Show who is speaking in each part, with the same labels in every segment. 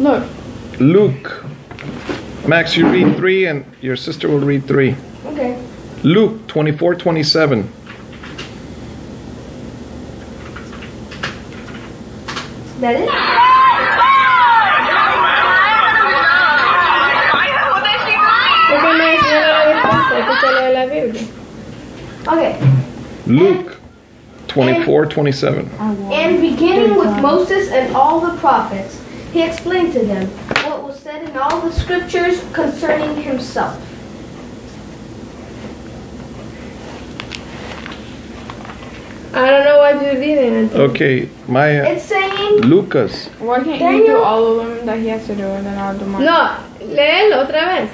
Speaker 1: Look.
Speaker 2: Luke. Max, you read three, and your sister will read three.
Speaker 3: Okay.
Speaker 2: Luke 24 27.
Speaker 3: Is that it?
Speaker 1: Porque me enseñó la respuesta que se lee la Biblia.
Speaker 3: Okay.
Speaker 2: Luke 24 27.
Speaker 3: And beginning with Moses and all the prophets, he explained to them what was said in all the scriptures concerning himself.
Speaker 1: I don't know what you're reading.
Speaker 2: Okay, Maya.
Speaker 3: It's saying,
Speaker 2: Lucas.
Speaker 4: Why can't you
Speaker 3: Daniel?
Speaker 4: do all of them that he has to do and then I'll do mine?
Speaker 1: No, léelo otra vez.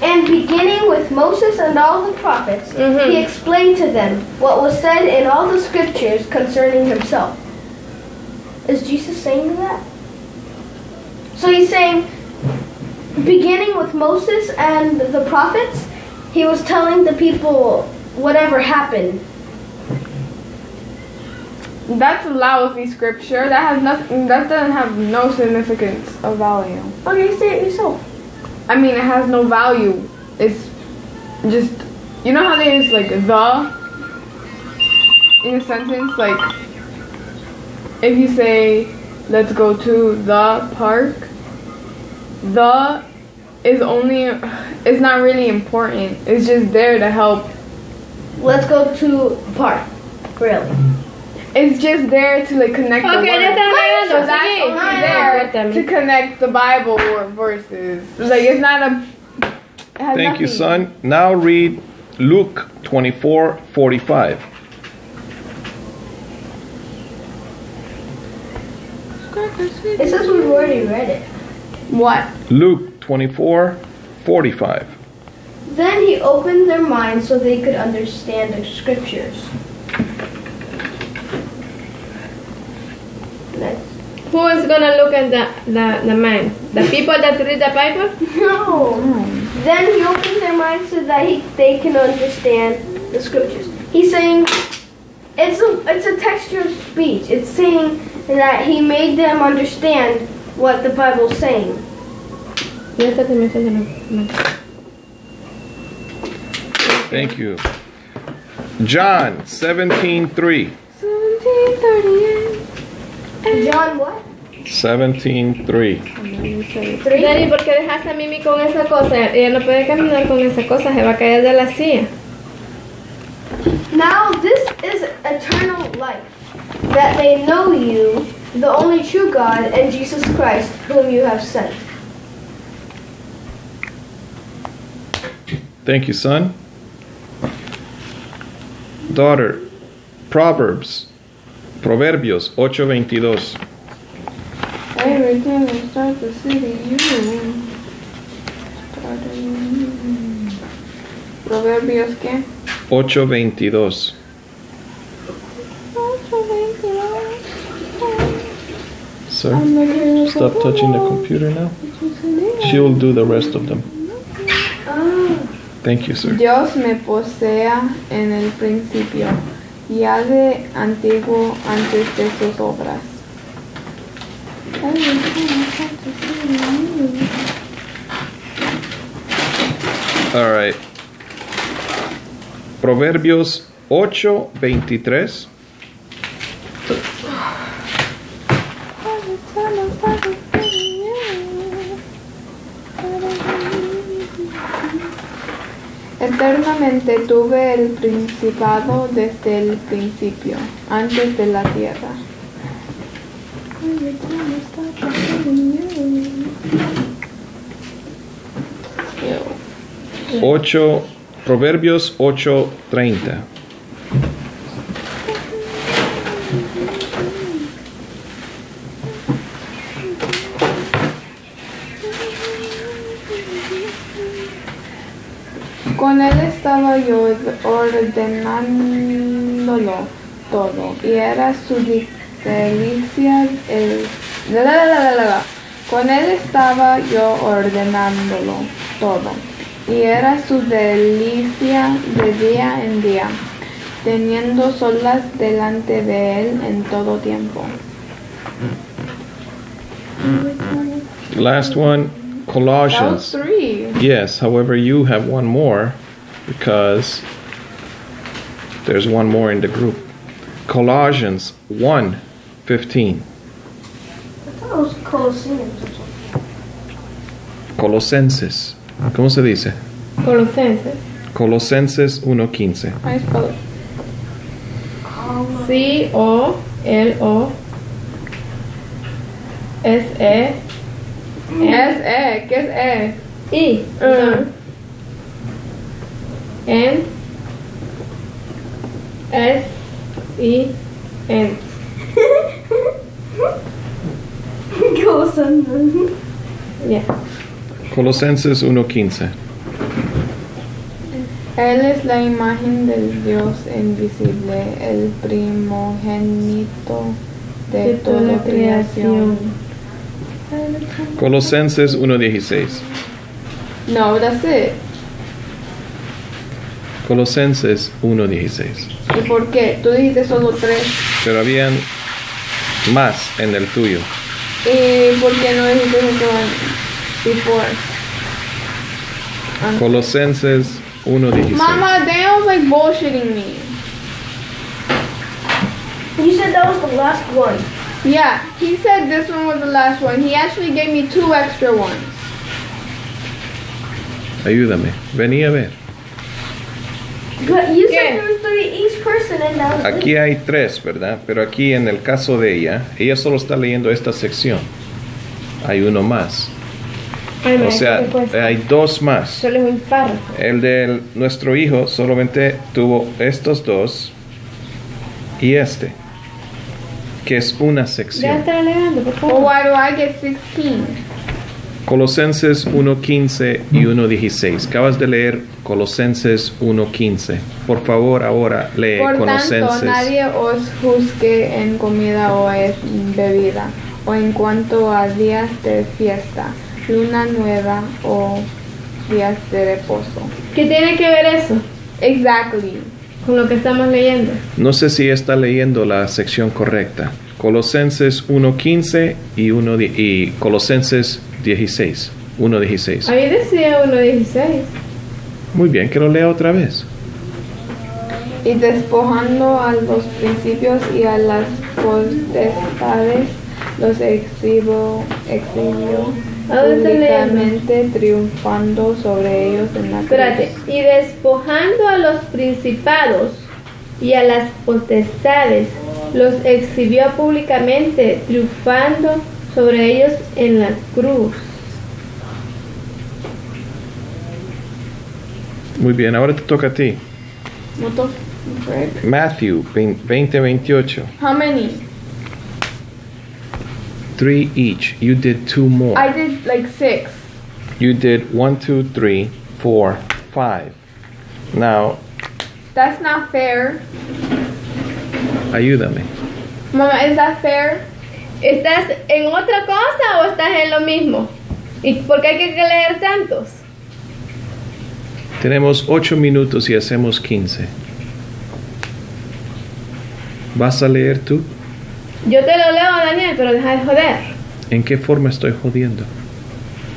Speaker 3: and beginning with Moses and all the prophets,
Speaker 1: Mhm.
Speaker 3: he explained to them what was said in all the scriptures concerning himself. Is Jesus saying that? So he's saying, beginning with Moses and the prophets, he was telling the people whatever happened.
Speaker 4: That's a lousy scripture. That has nothing. That doesn't have no significance of value.
Speaker 3: Okay, say it yourself.
Speaker 4: I mean, it has no value. It's just you know how there's like the in a sentence. Like if you say, "Let's go to the park," the is only it's not really important. It's just there to help.
Speaker 3: Let's go to park. Really?
Speaker 4: It's just there to like connect the
Speaker 1: Ok, ya
Speaker 4: words.
Speaker 1: está
Speaker 4: So that's
Speaker 1: Sigue.
Speaker 4: only there to connect the Bible or verses. Like it's not a. it has
Speaker 2: Thank you, son. Now read Luke 24 45.
Speaker 3: It says we've already read it.
Speaker 4: What?
Speaker 2: Luke 24 45.
Speaker 3: Then he opened their minds so they could understand the scriptures. Next.
Speaker 1: Who is gonna look at the, the, the man? The people that read the Bible?
Speaker 3: No. Then he opened their minds so that he, they can understand the scriptures. He's saying it's a it's a texture of speech. It's saying that he made them understand what the Bible's saying.
Speaker 1: Ya está también se lo-
Speaker 2: Thank you. John 17 3.
Speaker 4: 1738.
Speaker 3: John what?
Speaker 2: 17 3.
Speaker 3: Three.
Speaker 1: ¿por qué dejas a Mimi con esa cosa? Ella no puede caminar con esa cosa, se va a caer de la silla.
Speaker 3: Now this is eternal life, that they know you, the only true God, and Jesus Christ, whom you have sent.
Speaker 2: Thank you, son. Daughter, Proverbs, Proverbios 8:22.
Speaker 4: Every time we start the city, you. Starting. Proverbios qué?
Speaker 2: 8:22. Sir, stop touching the computer now. She will do the rest of them. Thank you, sir.
Speaker 4: Dios me posea en el principio, ya de antiguo antes de sus obras.
Speaker 2: All right. Proverbios 8:23.
Speaker 4: Eternamente tuve el principado desde el principio, antes de la tierra.
Speaker 2: 8 Proverbios 8:30.
Speaker 4: Con él estaba yo ordenándolo todo y era su delicia el... la, la, la, la. Con él estaba yo ordenándolo todo y era su delicia de día en día, teniendo solas delante de él en todo tiempo.
Speaker 2: Last one,
Speaker 4: That was
Speaker 2: Colossians.
Speaker 4: three.
Speaker 2: Yes, however, you have one more because there's one more in the group. Colossians 1 15.
Speaker 3: I thought it was Colosseums or something.
Speaker 2: Colosenses. ¿Cómo se dice?
Speaker 1: Colosenses.
Speaker 2: Colosenses 1 15.
Speaker 4: I it.
Speaker 1: C O L O S E
Speaker 4: Es mm. E. ¿Qué es E? Uh, I.
Speaker 1: N S I N.
Speaker 3: Colosseums.
Speaker 1: Ya.
Speaker 2: Colosenses 1 15.
Speaker 4: Él es la imagen del Dios invisible, el primogénito de,
Speaker 1: De toda la creación.
Speaker 2: Colosenses 1 16.
Speaker 4: No, that's it.
Speaker 2: Colosenses 1 16.
Speaker 4: ¿Y por qué? Tú dijiste solo tres.
Speaker 2: Pero habían más en el tuyo.
Speaker 4: ¿Y por qué no dijiste before? Ah.
Speaker 2: Colosenses 1 16.
Speaker 4: Mama, Daniel's like bullshitting me.
Speaker 3: You said that was the last one.
Speaker 4: Yeah, he said this one was the last one. He actually gave me two extra ones.
Speaker 2: Ayúdame. Vení a ver.
Speaker 3: But you said there was three each person and that was
Speaker 2: Aquí hay tres, ¿verdad? Pero aquí en el caso de ella, ella solo está leyendo esta sección. Hay uno más.
Speaker 1: Ay,
Speaker 2: O sea, hay dos más.
Speaker 1: Solo es un párrafo.
Speaker 2: El de nuestro hijo solamente tuvo estos dos y este, que es una
Speaker 1: Ya
Speaker 2: sección.
Speaker 1: está leyendo, por
Speaker 4: Well,
Speaker 1: favor.
Speaker 4: why do I get 16?
Speaker 2: Colosenses 1.15 y 1.16. Acabas de leer Colosenses 1.15. Por favor, ahora lee
Speaker 4: Por tanto,
Speaker 2: Colosenses.
Speaker 4: nadie os juzgue en comida o en bebida, o en cuanto a días de fiesta, luna nueva o días de reposo.
Speaker 1: ¿Qué tiene que ver eso
Speaker 4: Exactly.
Speaker 1: con lo que estamos leyendo?
Speaker 2: No sé si está leyendo la sección correcta. Colosenses 1.15 y, 1 di- y Colosenses 16. 1.16.
Speaker 1: Ahí decía 1.16.
Speaker 2: Muy bien, que lo lea otra vez.
Speaker 4: Y despojando a los principios y a las potestades, los exhibo, exhibió públicamente triunfando sobre ellos en la
Speaker 1: Espérate.
Speaker 4: cruz.
Speaker 1: Y despojando a los principados y a las potestades, los exhibió públicamente, triunfando sobre ellos en la cruz.
Speaker 2: Muy bien, ahora te toca a ti.
Speaker 4: What the frick?
Speaker 2: Matthew 20:28.
Speaker 4: How many?
Speaker 2: Three each. You did two more.
Speaker 4: I did like six.
Speaker 2: You did one, two, three, four, five. Now,
Speaker 4: That's not fair.
Speaker 2: ayúdame.
Speaker 4: Mama, is that fair?
Speaker 1: ¿Estás en otra cosa o estás en lo mismo? ¿Y por qué hay que leer tantos?
Speaker 2: Tenemos ocho minutos y hacemos 15. ¿Vas a leer tú?
Speaker 1: Yo te lo leo, Daniel, pero deja de joder.
Speaker 2: ¿En qué forma estoy jodiendo?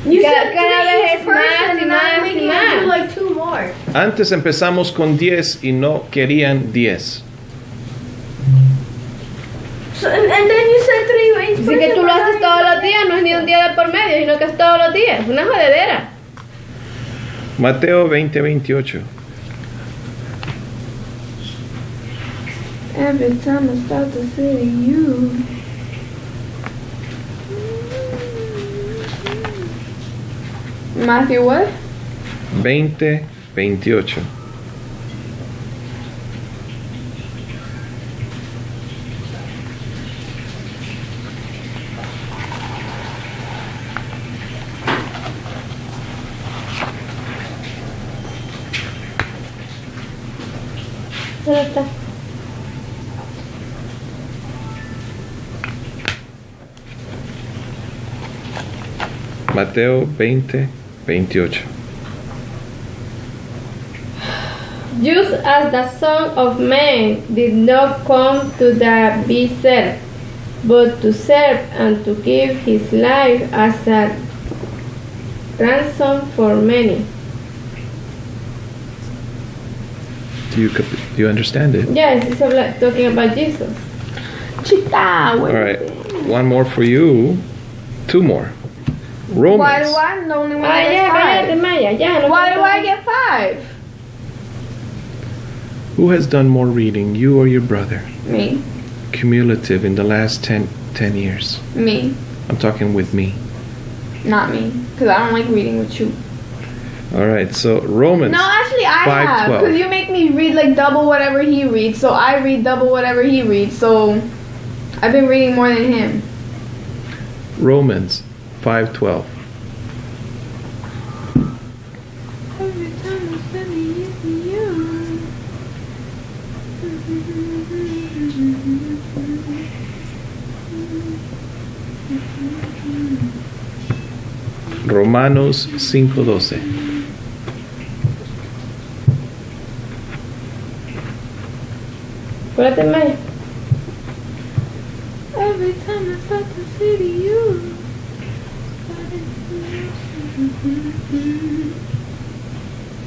Speaker 1: Cada- cada vez es más y más y más.
Speaker 2: Antes empezamos con 10 y no querían 10.
Speaker 3: Three each
Speaker 1: Así
Speaker 3: person.
Speaker 1: que tú lo haces todos
Speaker 3: do
Speaker 1: los días, no es ni un día de por medio, sino que es todos los días. Una jodedera.
Speaker 2: Mateo 20, 28.
Speaker 4: Every time I start to say you. Matthew, what?
Speaker 2: 20, 28. Mateo 20, 28.
Speaker 1: Just as the Son of Man did not come to the be served, but to serve and to give his life as a ransom for many.
Speaker 2: Do you do you understand it?
Speaker 1: Yes, it's habla- talking about Jesus.
Speaker 4: Chita,
Speaker 2: All right. One more for you. Two more. Romans.
Speaker 4: Why do I the only one
Speaker 1: Ah,
Speaker 4: that
Speaker 1: ya,
Speaker 4: gets
Speaker 1: cállate,
Speaker 4: five?
Speaker 1: Maya, ya. No
Speaker 4: Why do. I get five?
Speaker 2: Who has done more reading, you or your brother?
Speaker 4: Me.
Speaker 2: Cumulative in the last 10, 10 years.
Speaker 4: Me.
Speaker 2: I'm talking with me.
Speaker 4: Not me. Because I don't like reading with you.
Speaker 2: All right. So Romans.
Speaker 4: No, actually, I
Speaker 2: Five,
Speaker 4: have. Because you make me read like double whatever he reads. So I read double whatever he reads. So I've been reading more than him.
Speaker 2: Romans 5:12.
Speaker 4: Every time I spend it.
Speaker 2: Romanos 5:12.
Speaker 4: Every time I start to see to you.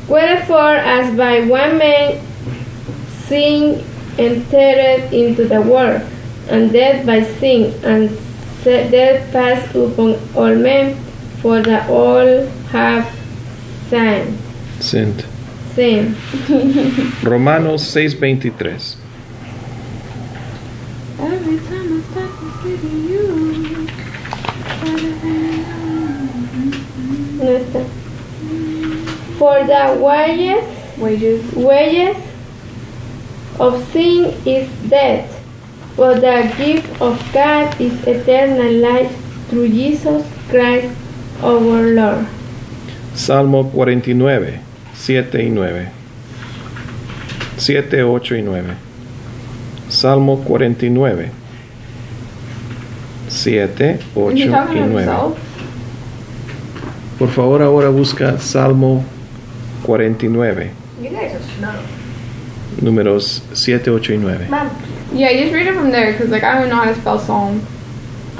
Speaker 1: Wherefore, as by one man sin entered into the world, and death by sin, and death passed upon all men, for that all have sinned.
Speaker 2: Sinned.
Speaker 1: Sin.
Speaker 2: Romanos 6:23.
Speaker 4: Every time I start to see to you.
Speaker 1: No está. For the wages,
Speaker 4: Wages.
Speaker 1: wages of sin is death, but the gift of God is eternal life through Jesus Christ our Lord.
Speaker 2: Salmo 49, 7 y 9. 7, 8 y 9. Salmo 49, 7, 8
Speaker 4: Is he talking
Speaker 2: y
Speaker 4: to
Speaker 2: 9. Por favor, ahora busca Salmo 49,
Speaker 3: You guys are slow.
Speaker 2: números 7, 8 y 9.
Speaker 3: Mom,
Speaker 4: Yeah, just read it from there because like I don't know how to spell psalm.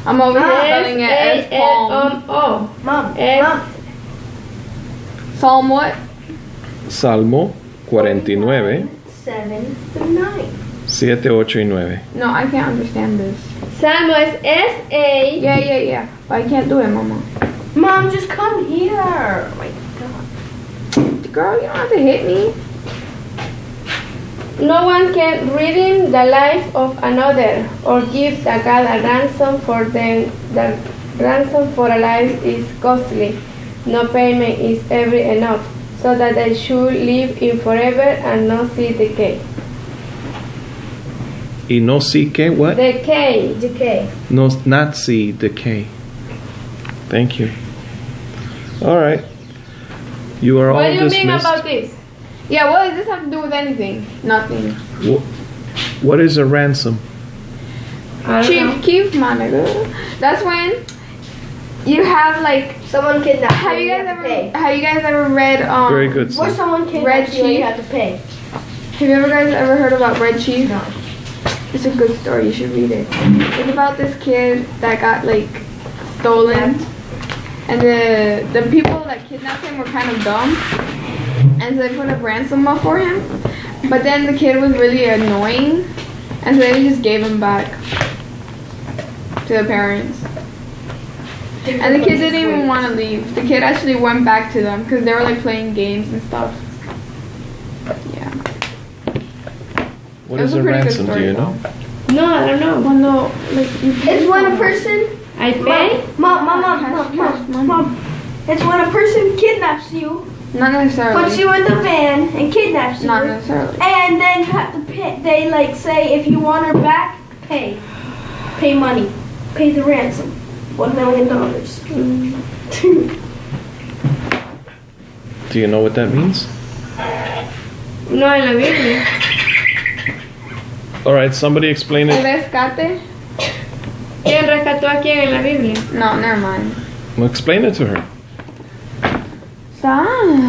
Speaker 4: I'm over here spelling it as palm.
Speaker 1: S-A-L-M-O.
Speaker 3: mom,
Speaker 1: S
Speaker 3: mom.
Speaker 4: Psalm what?
Speaker 2: Salmo 49,
Speaker 3: Seven through nine.
Speaker 2: 7, 8 y 9.
Speaker 4: No, I can't understand this.
Speaker 1: Salmo es S-A.
Speaker 4: Yeah, yeah, yeah. But I can't do it, Mama.
Speaker 3: Mom, just come here. Oh my God.
Speaker 4: Girl, you don't have to hit me.
Speaker 1: No one can redeem the life of another or give the God a ransom for them. The ransom for a life is costly. No payment is ever enough, so that they should live in forever and not see decay.
Speaker 2: Y no see que, what?
Speaker 1: Decay.
Speaker 3: Decay.
Speaker 2: No, not see decay. Thank you. All right. You are all What
Speaker 1: do you mean about this?
Speaker 4: Yeah, what does this have to do with anything? Nothing.
Speaker 2: Wh- what is a ransom?
Speaker 1: I don't know.
Speaker 4: Chief Keef, my. That's when you have like.
Speaker 3: Someone kidnapped
Speaker 4: Have you
Speaker 3: you
Speaker 4: guys
Speaker 3: have to
Speaker 4: ever?
Speaker 3: pay.
Speaker 4: Have you guys ever read? Um,
Speaker 2: Very good.
Speaker 3: Or
Speaker 2: Son.
Speaker 3: someone kidnapped
Speaker 4: Red
Speaker 3: you and you
Speaker 4: Chief?
Speaker 3: have to pay.
Speaker 4: Have you ever guys ever heard about Red Chief?
Speaker 3: No.
Speaker 4: It's a good story. You should read it. It's about this kid that got like stolen, and the the people that kidnapped him were kind of dumb, and so they put a ransom up for him. But then the kid was really annoying, and so they just gave him back to the parents. And the kid didn't even want to leave. The kid actually went back to them because they were like playing games and stuff. Yeah.
Speaker 2: What is
Speaker 4: It
Speaker 2: is
Speaker 4: a
Speaker 2: a ransom? Do you know?
Speaker 1: No, I don't know.
Speaker 4: Well, no, like you
Speaker 3: It's when a person.
Speaker 1: I pay.
Speaker 3: Mom, mom, mom,
Speaker 4: Cash,
Speaker 3: mom,
Speaker 4: cash,
Speaker 3: mom, mom. It's when a person kidnaps you,
Speaker 4: Not necessarily.
Speaker 3: puts you in the van, and kidnaps you.
Speaker 4: Not necessarily.
Speaker 3: And then you have to pay. They like say if you want her back, pay, pay money, pay the ransom, one million dollars.
Speaker 2: Do you know what that means?
Speaker 1: No, en la Biblia.
Speaker 2: All right. Somebody explain
Speaker 4: El
Speaker 2: it.
Speaker 1: ¿Quién rescató a quién en la Biblia?
Speaker 4: No, never mind.
Speaker 2: Well, explain it to her.
Speaker 4: Stop.